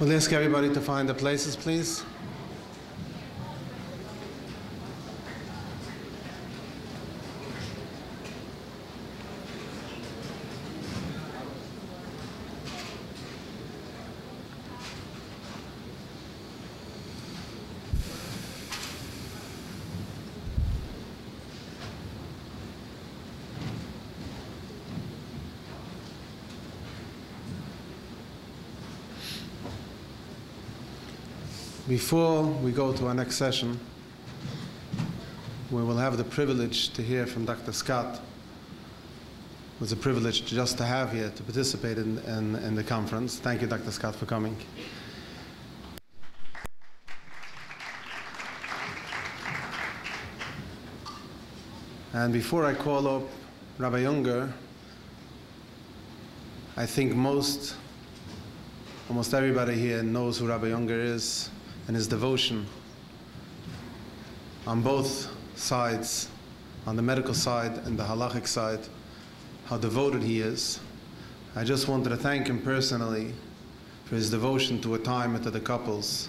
We'll ask everybody to find their places, please. Before we go to our next session, we will have the privilege to hear from Dr. Scott. It was a privilege just to have here to participate in, in, in the conference. Thank you, Dr. Scott, for coming. And before I call up Rabbi Unger, I think most, almost everybody here knows who Rabbi Unger is and his devotion on both sides, on the medical side and the halachic side, how devoted he is. I just wanted to thank him personally for his devotion to A-Time to the couples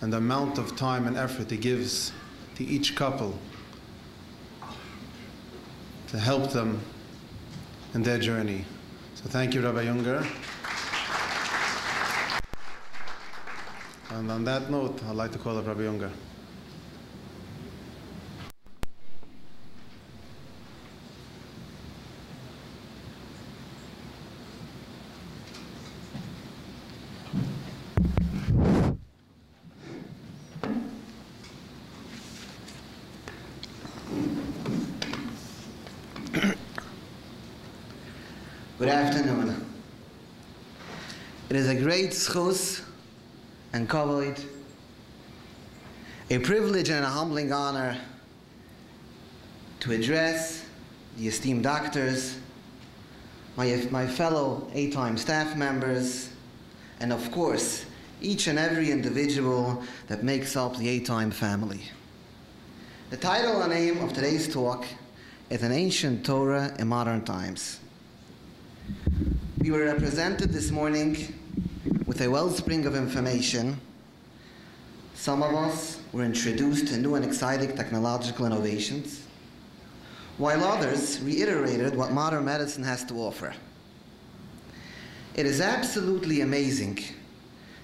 and the amount of time and effort he gives to each couple to help them in their journey. So thank you, Rabbi Unger. And on that note, I'd like to call up Rabbi Unger. Good afternoon. It is a great schus and kavod, a privilege and a humbling honor to address the esteemed doctors, my, my fellow A-Time staff members, and of course, each and every individual that makes up the A-Time family. The title and name of today's talk is An Ancient Torah in Modern Times. We were represented this morning with a wellspring of information. Some of us were introduced to new and exciting technological innovations, while others reiterated what modern medicine has to offer. It is absolutely amazing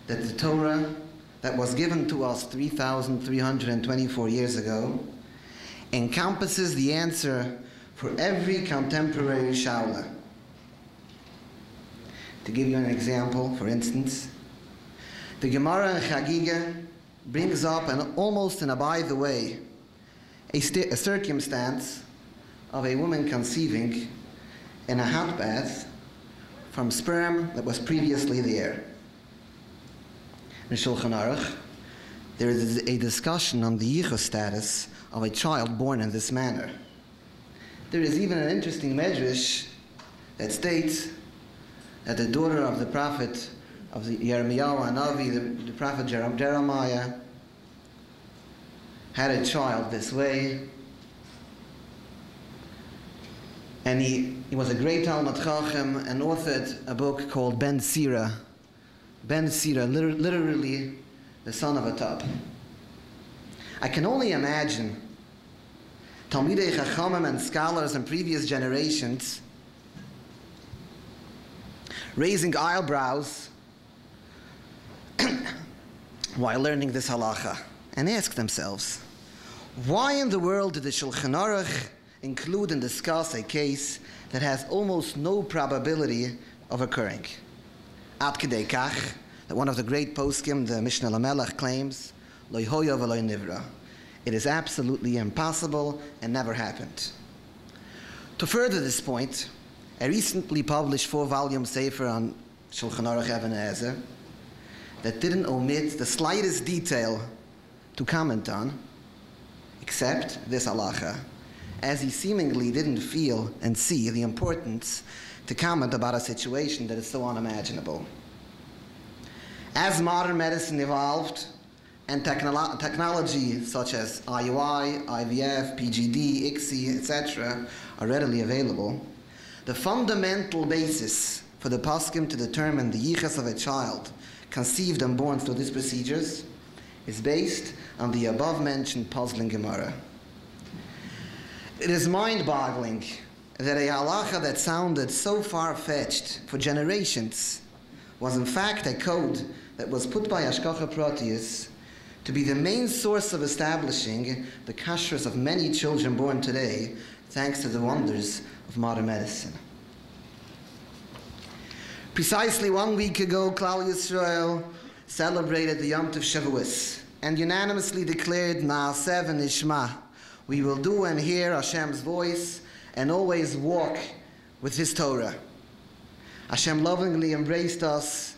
that the Torah that was given to us 3,324 years ago encompasses the answer for every contemporary shaula. To give you an example, for instance, the Gemara in Chagiga brings up an almost in a by the way a, a circumstance of a woman conceiving in a hot bath from sperm that was previously there. In Shulchan Aruch, there is a discussion on the yichus status of a child born in this manner. There is even an interesting medrash that states that the daughter of the prophet of the Yirmiyahu Hanavi, the, the prophet Jeremiah, had a child this way. And he, he was a great Talmid Chacham and authored a book called Ben Sira. Ben Sira, liter- literally the son of a tub. I can only imagine Talmidei Chachamim and scholars in previous generations raising eyebrows while learning this halacha and ask themselves, why in the world did the Shulchan Aruch include and discuss a case that has almost no probability of occurring? Ad kach, that one of the great poskim, the Mishneh Lamelech, claims, Loi hoya nivra. It is absolutely impossible and never happened. To further this point, a recently published four-volume sefer on Shulchan Aruch Even HaEzer that didn't omit the slightest detail to comment on, except this halacha, as he seemingly didn't feel and see the importance to comment about a situation that is so unimaginable. As modern medicine evolved and technolo- technology such as IUI, IVF, PGD, ICSI, etc., are readily available, the fundamental basis for the poskim to determine the yichas of a child conceived and born through these procedures, is based on the above mentioned puzzling Gemara. It is mind boggling that a halacha that sounded so far fetched for generations was in fact a code that was put by Hashgacha Pratis to be the main source of establishing the kashrus of many children born today, thanks to the wonders of modern medicine. Precisely one week ago, Klal Yisrael celebrated the Yom Tov Shavuos and unanimously declared Naaseh Ishma. We will do and hear Hashem's voice and always walk with His Torah. Hashem lovingly embraced us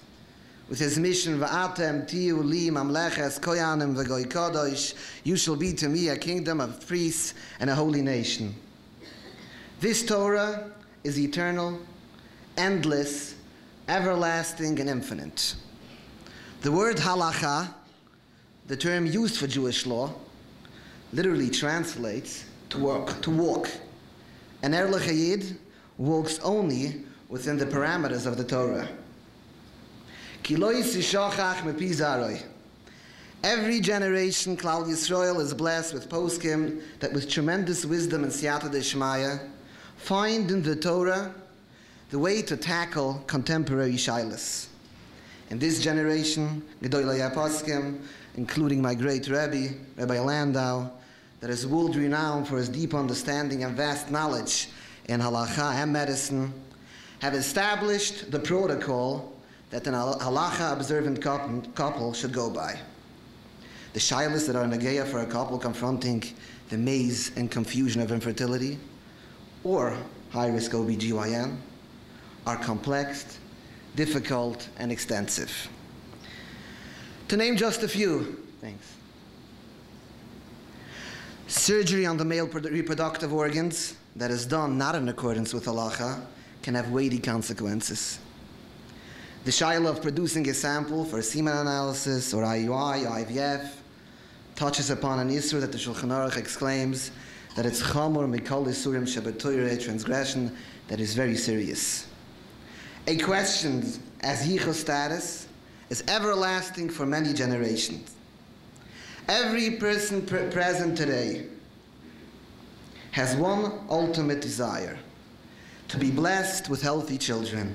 with his mission, Va'atem tiyu li mamleches koyanim v'goy kodosh, you shall be to me a kingdom of priests and a holy nation. This Torah is eternal, endless, everlasting, and infinite. The word halacha, the term used for Jewish law, literally translates to walk. To walk. An Erlich Yid walks only within the parameters of the Torah. Every generation, Klal Yisrael is blessed with poskim that with tremendous wisdom and siyata deshmaya find in the Torah the way to tackle contemporary shilas. In this generation, Gedolei poskim, including my great Rebbe, Rabbi Landau, that is world renowned for his deep understanding and vast knowledge in halacha and medicine, have established the protocol that an halacha observant couple should go by. The shilas that are nageya for a couple confronting the maze and confusion of infertility or high risk OBGYN are complex, difficult, and extensive. To name just a few, thanks. Surgery on the male reproductive organs that is done not in accordance with halacha can have weighty consequences. The shaila of producing a sample for semen analysis or IUI, IVF, touches upon an issue that the Shulchan Aruch exclaims that it's chamor mikol isurim shabatoyre transgression that is very serious. A question as yichus status is everlasting for many generations. Every person pr- present today has one ultimate desire to be blessed with healthy children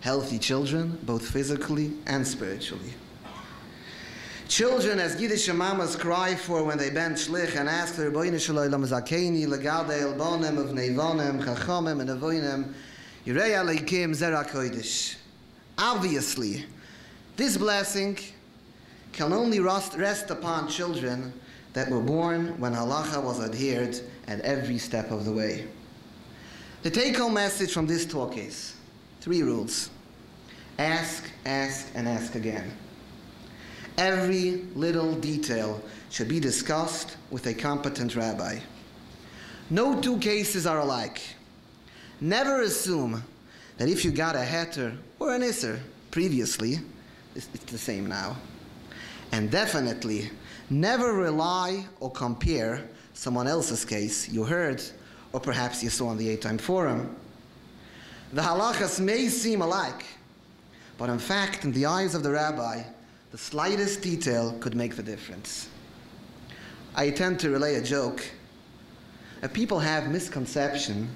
healthy children, both physically and spiritually. Children, as Yiddish mamas cry for when they bend shlich and ask the Rebbeinu Shalom Zakeni, Legade Elbonim of Nevonim, Chachomim, and Avoinim, Yirei Aleikim Zera Kodesh. Obviously, this blessing can only rest, rest upon children that were born when halacha was adhered at every step of the way. The take home message from this talk is Three rules ask, ask, and ask again. Every little detail should be discussed with a competent rabbi. No two cases are alike. Never assume that if you got a heter or an isser previously, it's the same now. And definitely never rely or compare someone else's case you heard or perhaps you saw on the A-Time forum the halachas may seem alike, but in fact, in the eyes of the rabbi, the slightest detail could make the difference. I tend to relay a joke. Uh, people have misconception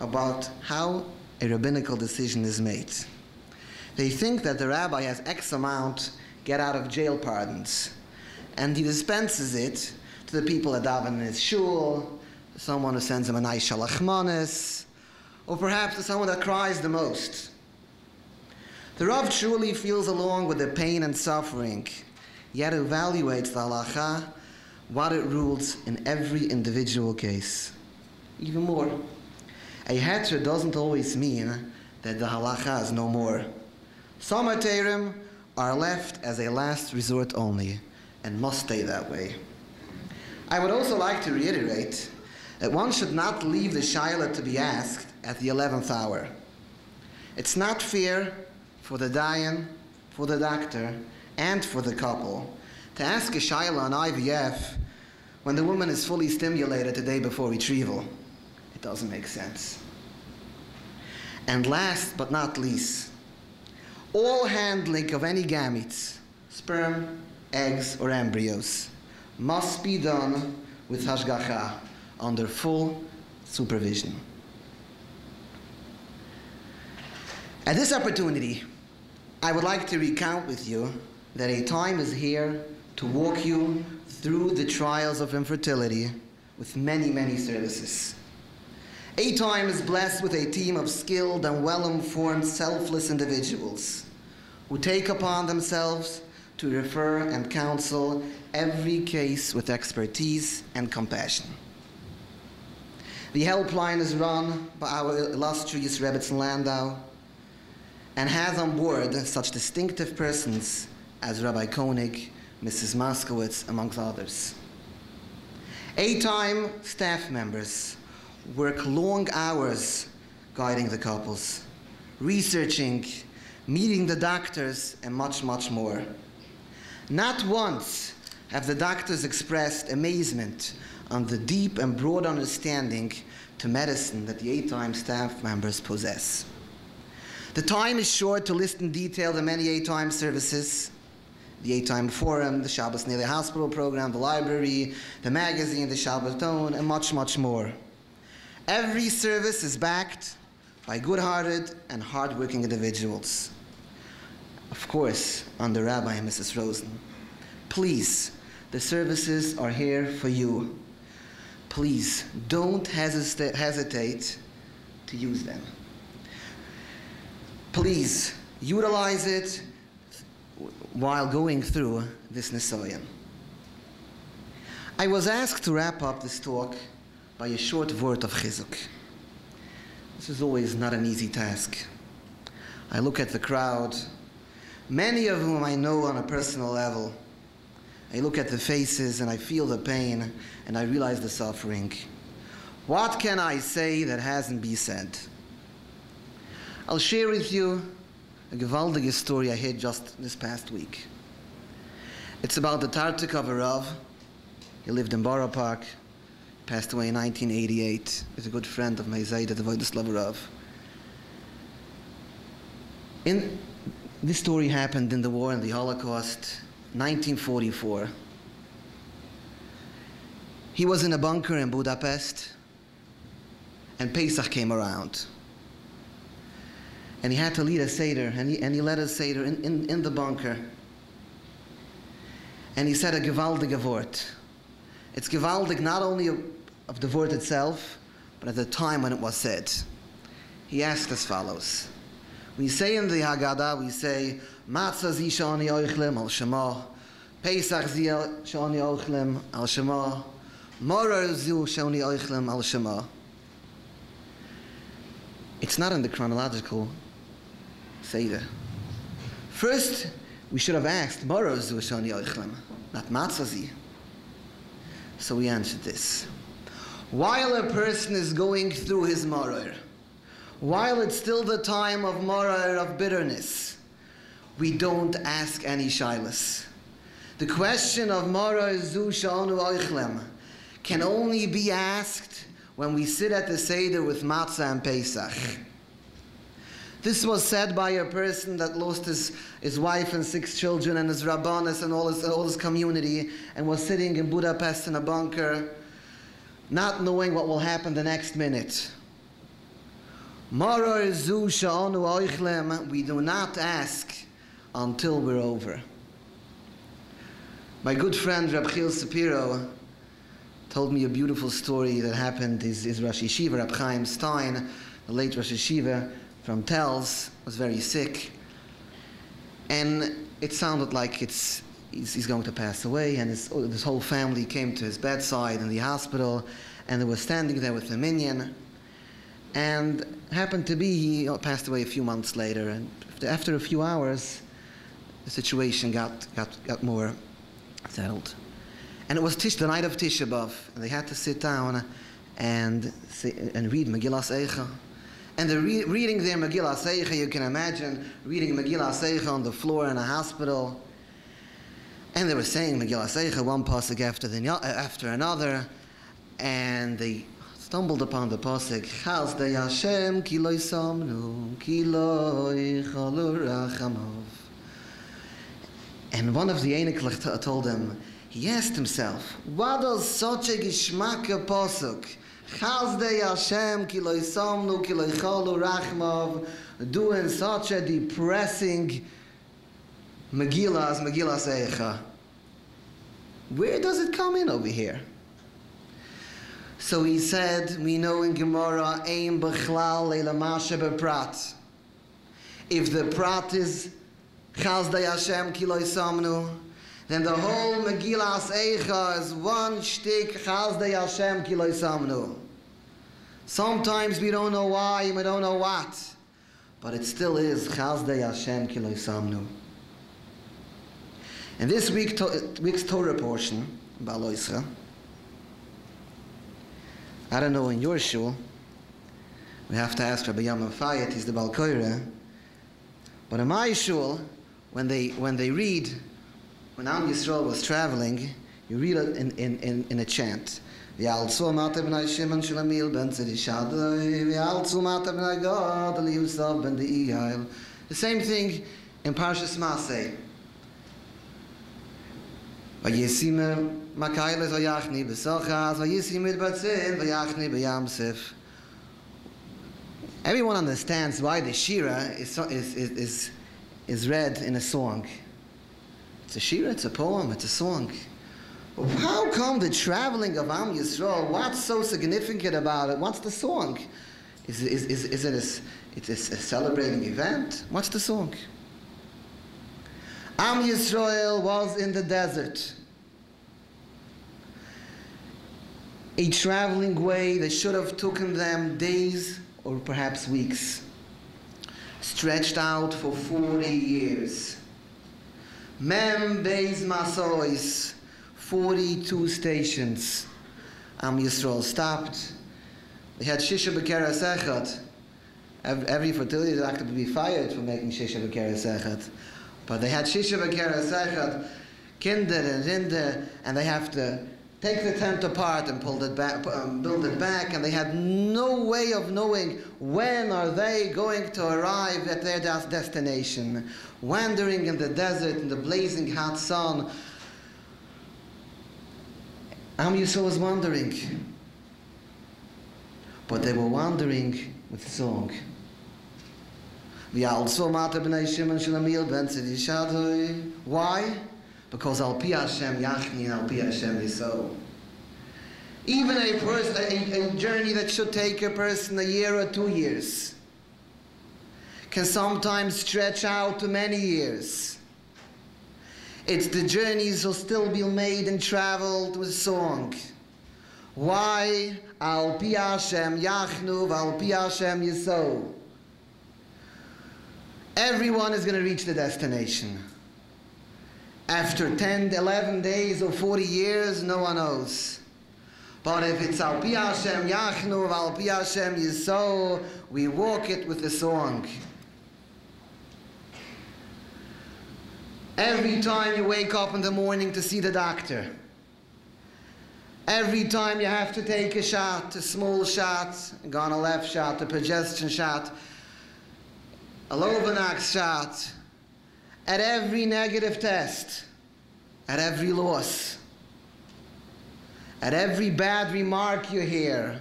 about how a rabbinical decision is made. They think that the rabbi has X amount get out of jail pardons, and he dispenses it to the people that daven in his shul, someone who sends him a nice shalachmanis, or perhaps to someone that cries the most. The Rav truly feels along with the pain and suffering, yet evaluates the halacha, what it rules in every individual case. Even more, a heter doesn't always mean that the halacha is no more. Some heterim are left as a last resort only and must stay that way. I would also like to reiterate that one should not leave the shaila to be asked at the 11th hour. It's not fair for the dayan, for the doctor, and for the couple to ask a shaila on IVF when the woman is fully stimulated the day before retrieval. It doesn't make sense. And last but not least, All handling of any gametes, sperm, eggs, or embryos, must be done with hashgacha under full supervision. At this opportunity, I would like to recount with you that A-Time is here to walk you through the trials of infertility with many, many services. A-Time is blessed with a team of skilled and well informed, selfless individuals who take upon themselves to refer and counsel every case with expertise and compassion. The helpline is run by our illustrious Rebbetzin Landau and has on board such distinctive persons as Rabbi Koenig, Mrs. Moskowitz, amongst others. A-time staff members work long hours guiding the couples, researching, meeting the doctors, and much, much more. Not once have the doctors expressed amazement on the deep and broad understanding to medicine that the A-time staff members possess. The time is short to list in detail the many A-Time services, the A-Time forum, the Shabbos Neely Hospital program, the library, the magazine, the Shabbaton, and much, much more. Every service is backed by good-hearted and hard-working individuals. Of course, under Rabbi and Mrs. Rosen. Please, the services are here for you. Please, don't hesita- hesitate to use them. Please, utilize it while going through this Nisoyan. I was asked to wrap up this talk by a short word of chizuk. This is always not an easy task. I look at the crowd, many of whom I know on a personal level. I look at the faces and I feel the pain and I realize the suffering. What can I say that hasn't been said? I'll share with you a gewaldige story I heard just this past week. It's about the Tartikover Rav. He lived in Borough Park, passed away in 1988. He's a good friend of my Zayda, the Voidislav Rav. In, this story happened in the war and the Holocaust, 1944. He was in a bunker in Budapest, and Pesach came around and he had to lead a Seder, and he, and he led a Seder in, in, in the bunker. And he said a gewaldige Wort. It's gewaldig not only of, of the word itself, but at the time when it was said. He asked as follows. We say in the Haggadah, we say, Matzah zi shani oichlem al shema, Pesach zi shani oichlem al shema, Morar zi shani oichlem al shema. It's not in the chronological Seder. First, we should have asked, Moros Zushani Oichlem, not Matzazi. So we answered this. While a person is going through his moror, while it's still the time of moror of bitterness, we don't ask any shilas. The question of moror zu shanu oichlem can only be asked when we sit at the Seder with matzah and Pesach. This was said by a person that lost his, his wife and six children and his rabbanis and all his, all his community and was sitting in Budapest in a bunker, not knowing what will happen the next minute. We do not ask until we're over. My good friend Rab Chil Sapiro told me a beautiful story that happened. His, his Rosh Yeshiva, Rab Chaim Stein, the late Rosh Yeshiva from Telz, was very sick. And it sounded like it's, he's, he's going to pass away, and his, oh, this whole family came to his bedside in the hospital, and they were standing there with the minyan. And happened to be, he oh, passed away a few months later, and after a few hours, the situation got, got, got more settled. And it was tish, the night of Tisha B'Av, and they had to sit down and, and read Megillas Eicha. And they're re- reading their Megillas Eicha. You can imagine reading Megillas Eicha on the floor in a hospital. And they were saying Megillas Eicha, one pasuk after, the, uh, after another. And they stumbled upon the pasuk Chaz de Hashem ki lo samnu ki lo rachamov. And one of the Einiklach told him, he asked himself, what does such a geschmacke pasuk Chaz de Hashem ki lo samnu ki lo rachamov such a depressing Megillah as Megillas Eicha? Where does it come in over here? So he said, we know in Gemara, Ein Bechlal Leilamashe Beprat. If the prat is Chazdei Hashem Kiloi Samnu, then the whole Megillas Eicha is one shtick Chazdei Hashem Kiloi Samnu. Sometimes we don't know why and we don't know what, but it still is Chazdei Hashem Kiloi Samnu. And this week, to, week's Torah portion, Baloisra, I don't know in your shul, we have to ask Rabbi Yom Fayet, he's the Balkoira, but in my shul, when they, when they read, when Am Yisrael was traveling, you read it in, in, in, in a chant. The same thing in Parshas vayachni beyamsef. Everyone understands why the Shira is, is, is, is, is read in a song. It's a Shira, it's a poem, it's a song. How come the traveling of Am Yisrael, what's so significant about it? What's the song? Is, is, is, is it a, it's a celebrating event? What's the song? Am Yisrael was in the desert. A traveling way that should have taken them days or perhaps weeks, stretched out for 40 years. Mem Beis Masois, 42 stations. Am Yisrael stopped. They had Shisha Bekera Sechat. Every fertility doctor would be fired for making Shisha Bekera Sechat. But they had Shisha Bekera Sechat, Kinder and Rinder, and they have to take the tent apart and pull it back, um, build it back, and they had no way of knowing when are they going to arrive at their destination. Wandering in the desert in the blazing hot sun, Am Yisrael was wandering, but they were wandering with song. Why? Because Al Pi Hashem Yachni Al Pi Hashem Yisrael. Even a, person, a, a journey that should take a person a year or two years can sometimes stretch out to many years. It's the journeys will still be made and traveled with song. Why? Al Pi Hashem Yachnu, Al Pi Hashem Yisrael. Everyone is going to reach the destination. After 10, 11 days or 40 years, no one knows. But if it's Al Pi Hashem Yachnu, Al Pi Hashem we walk it with a song. Every time you wake up in the morning to see the doctor, every time you have to take a shot, a small shot, a Ghana left shot, a progestin shot, a Lovenox shot, at every negative test, at every loss, at every bad remark you hear.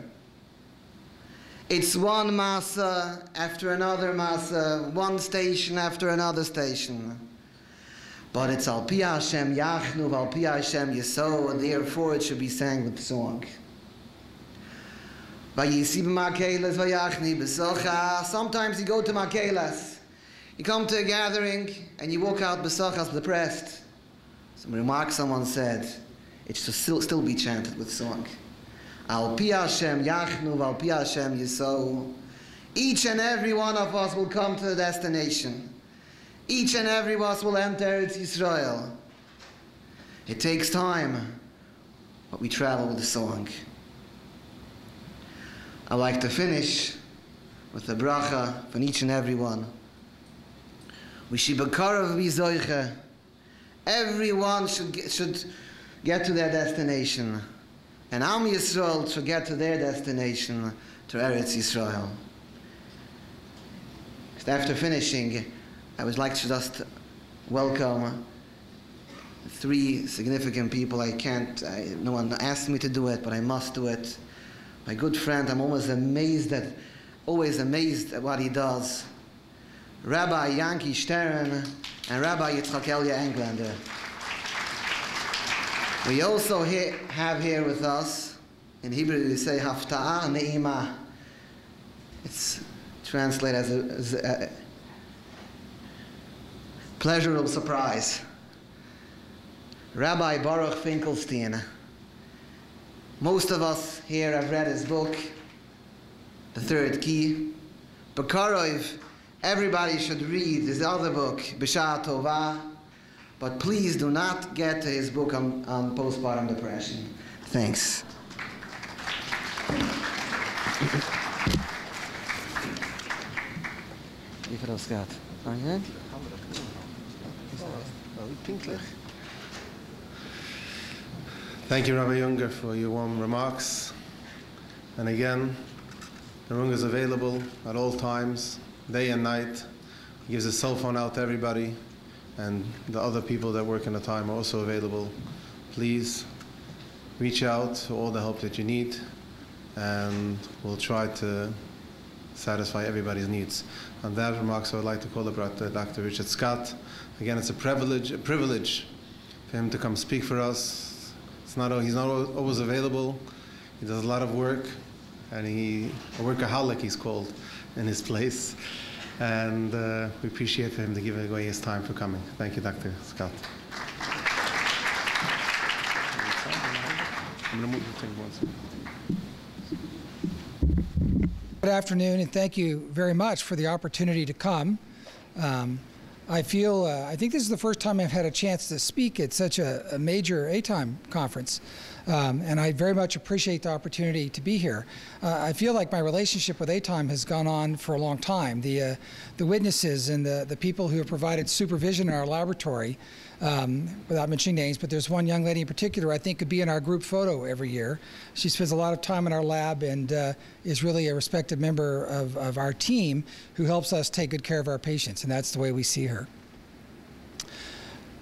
It's one massa after another massa, one station after another station. But it's Al Pi Hashem Yachnu, Al Pi Hashem and therefore it should be sang with song. Sometimes you go to Makelas. You come to a gathering and you walk out besachas depressed. Some remark someone said, it should still, still be chanted with song. Al pi Hashem yachnu, al pi Hashem. Each and every one of us will come to the destination. Each and every one of us will enter its Israel. It takes time, but we travel with the song. I like to finish with a bracha from each and every one. We should Everyone should get, should get to their destination. and Am Yisrael should get to their destination, to Eretz Yisrael. After finishing, I would like to just welcome three significant people. I can't, I, no one asked me to do it, but I must do it. My good friend, I'm always amazed at, always amazed at what he does. Rabbi Yankee Stern and Rabbi Yitzchak Elia Englander. We also have here with us, in Hebrew we say Hafta'ah Ne'imah. It's translated as a, as a pleasurable surprise. Rabbi Baruch Finkelstein. Most of us here have read his book, The Third Key. Bakarov, everybody should read his other book, Bishah Tovah. But please do not get to his book on, on postpartum depression. Thanks. Wie Scott? Thank you, Rabbi Unger, for your warm remarks. And again, the room is available at all times, day and night. He gives his cell phone out to everybody, and the other people that work in the time are also available. Please reach out to all the help that you need, and we'll try to satisfy everybody's needs. On that remarks, I would like to call up Dr. Richard Scott. Again, it's a privilege, a privilege for him to come speak for us. It's not, he's not always available. He does a lot of work, and he, a workaholic he's called in his place. And uh, we appreciate for him to give away his time for coming. Thank you, Dr. Scott. I'm going to move the thing once. Good afternoon, and thank you very much for the opportunity to come. Um, I feel, uh, I think this is the first time I've had a chance to speak at such a, major a major ATIME conference. Um, and I very much appreciate the opportunity to be here. Uh, I feel like my relationship with ATIME has gone on for a long time. The, uh, the witnesses and the, the people who have provided supervision in our laboratory um, without mentioning names, but there's one young lady in particular I think could be in our group photo every year. She spends a lot of time in our lab and uh, is really a respected member of, of our team who helps us take good care of our patients, and that's the way we see her.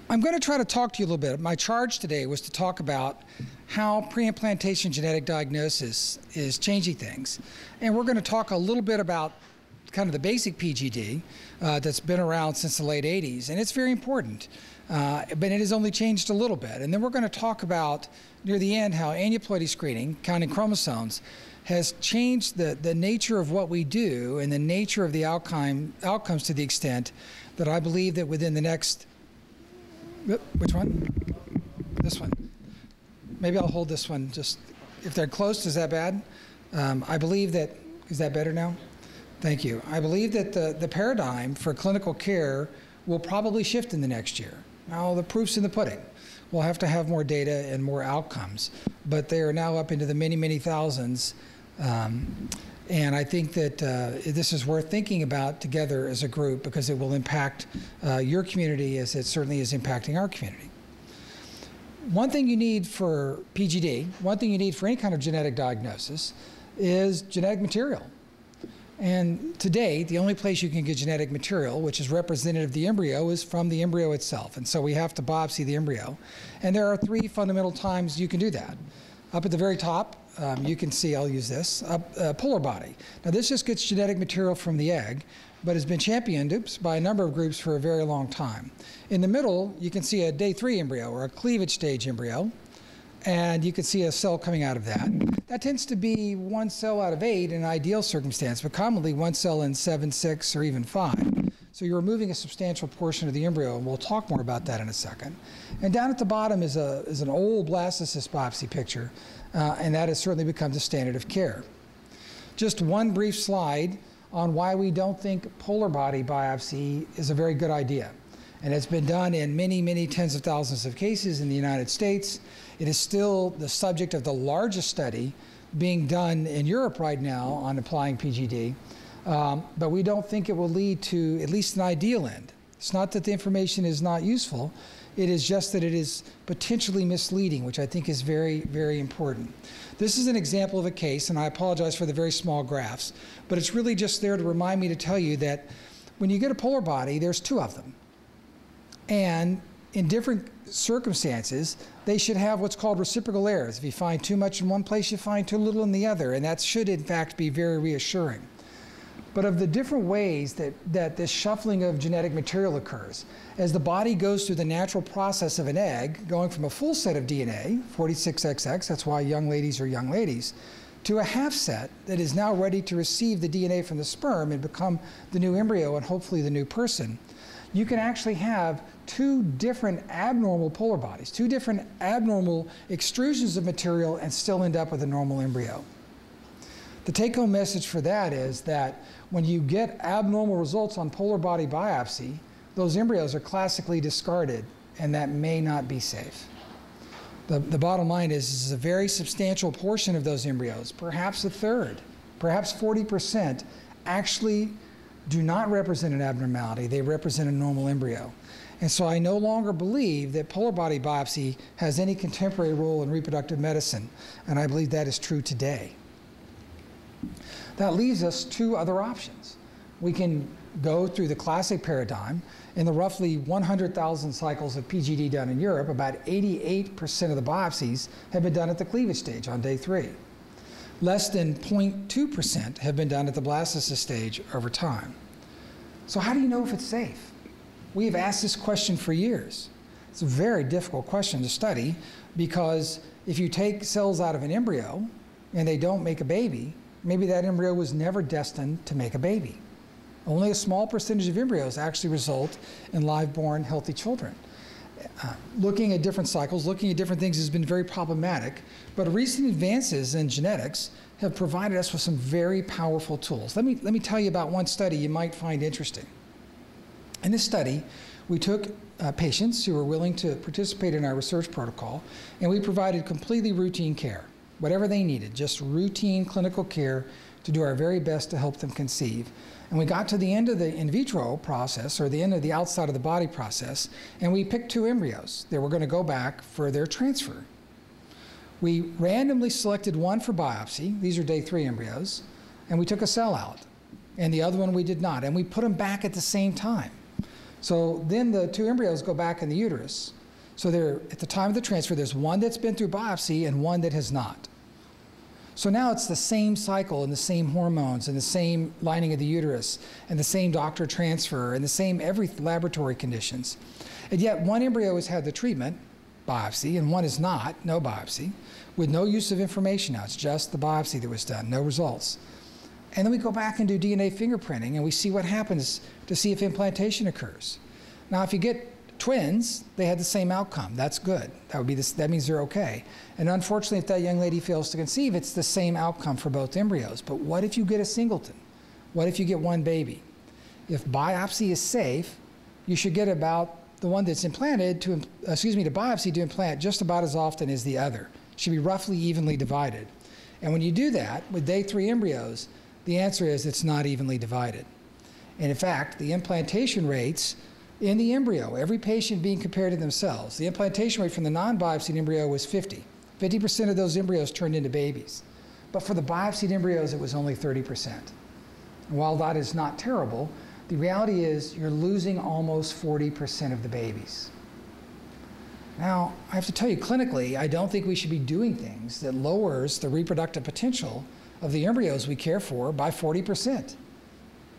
I'm going to try to talk to you a little bit. My charge today was to talk about how preimplantation genetic diagnosis is changing things. And we're going to talk a little bit about kind of the basic PGD uh, that's been around since the late 80s, and it's very important. Uh, but it has only changed a little bit. And then we're going to talk about near the end how aneuploidy screening, counting chromosomes, has changed the, the nature of what we do and the nature of the outcome, outcomes to the extent that I believe that within the next, which one? This one. Maybe I'll hold this one just, if they're closed, is that bad? Um, I believe that, is that better now? Thank you. I believe that the, the paradigm for clinical care will probably shift in the next year. Now, the proof's in the pudding. We'll have to have more data and more outcomes, but they are now up into the many, many thousands. Um, and I think that uh, this is worth thinking about together as a group because it will impact uh, your community as it certainly is impacting our community. One thing you need for PGD, one thing you need for any kind of genetic diagnosis is genetic material. And today, the only place you can get genetic material, which is representative of the embryo, is from the embryo itself. And so we have to biopsy the embryo. And there are three fundamental times you can do that. Up at the very top, um, you can see, I'll use this, a, uh, polar body. Now, this just gets genetic material from the egg, but has been championed oops, by a number of groups for a very long time. In the middle, you can see a day three embryo or a cleavage stage embryo and you can see a cell coming out of that. That tends to be one cell out of eight in an ideal circumstance, but commonly one cell in seven, six, or even five. So you're removing a substantial portion of the embryo, and we'll talk more about that in a second. And down at the bottom is, a, is an old blastocyst biopsy picture, uh, and that has certainly become the standard of care. Just one brief slide on why we don't think polar body biopsy is a very good idea. And it's been done in many, many tens of thousands of cases in the United States. It is still the subject of the largest study being done in Europe right now on applying PGD. Um, but we don't think it will lead to at least an ideal end. It's not that the information is not useful, It is just that it is potentially misleading, which I think is very, very important. This is an example of a case, and I apologize for the very small graphs, but it's really just there to remind me to tell you that when you get a polar body, there's two of them. And in different circumstances, they should have what's called reciprocal errors. If you find too much in one place, you find too little in the other, and that should, in fact, be very reassuring. But of the different ways that, that this shuffling of genetic material occurs, as the body goes through the natural process of an egg, going from a full set of DNA, 46XX, that's why young ladies are young ladies, to a half set that is now ready to receive the DNA from the sperm and become the new embryo and hopefully the new person, you can actually have two different abnormal polar bodies, two different abnormal extrusions of material, and still end up with a normal embryo. The take home message for that is that when you get abnormal results on polar body biopsy, those embryos are classically discarded, and that may not be safe. The, the bottom line is, is a very substantial portion of those embryos, perhaps a third, perhaps 40%, actually do not represent an abnormality. They represent a normal embryo. And so I no longer believe that polar body biopsy has any contemporary role in reproductive medicine, and I believe that is true today. That leaves us two other options. We can go through the classic paradigm. In the roughly 100,000 cycles of PGD done in Europe, about 88% of the biopsies have been done at the cleavage stage on day three. Less than 0.2% have been done at the blastocyst stage over time. So, how do you know if it's safe? We have asked this question for years. It's a very difficult question to study because if you take cells out of an embryo and they don't make a baby, maybe that embryo was never destined to make a baby. Only a small percentage of embryos actually result in live born healthy children. Uh, looking at different cycles, looking at different things has been very problematic, but recent advances in genetics have provided us with some very powerful tools. Let me, let me tell you about one study you might find interesting. In this study, we took uh, patients who were willing to participate in our research protocol, and we provided completely routine care, whatever they needed, just routine clinical care to do our very best to help them conceive. And we got to the end of the in vitro process, or the end of the outside of the body process, and we picked two embryos that were going to go back for their transfer. We randomly selected one for biopsy, these are day three embryos, and we took a cell out, and the other one we did not, and we put them back at the same time. So then the two embryos go back in the uterus. So they're, at the time of the transfer, there's one that's been through biopsy and one that has not. So now it's the same cycle and the same hormones and the same lining of the uterus and the same doctor transfer and the same every laboratory conditions. And yet one embryo has had the treatment, biopsy, and one is not, no biopsy, with no use of information now. It's just the biopsy that was done, no results. And then we go back and do DNA fingerprinting and we see what happens to see if implantation occurs. Now, if you get twins, they had the same outcome. That's good. That would be this, that means they're okay. And unfortunately, if that young lady fails to conceive, it's the same outcome for both embryos. But what if you get a singleton? What if you get one baby? If biopsy is safe, you should get about the one that's implanted to, excuse me, to biopsy to implant just about as often as the other. Should be roughly evenly divided. And when you do that with day three embryos, the answer is it's not evenly divided. And in fact, the implantation rates in the embryo, every patient being compared to themselves, the implantation rate from the non biopsied embryo was 50. 50% of those embryos turned into babies. But for the biopsied embryos, it was only 30%. And while that is not terrible, the reality is you're losing almost 40% of the babies. Now, I have to tell you clinically, I don't think we should be doing things that lowers the reproductive potential of the embryos we care for by 40%.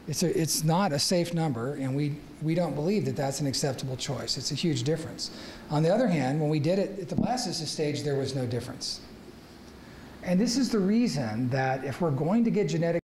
It's, a, it's not a safe number, and we, we don't believe that that's an acceptable choice. It's a huge difference. On the other hand, when we did it at the blastocyst stage, there was no difference. And this is the reason that if we're going to get genetic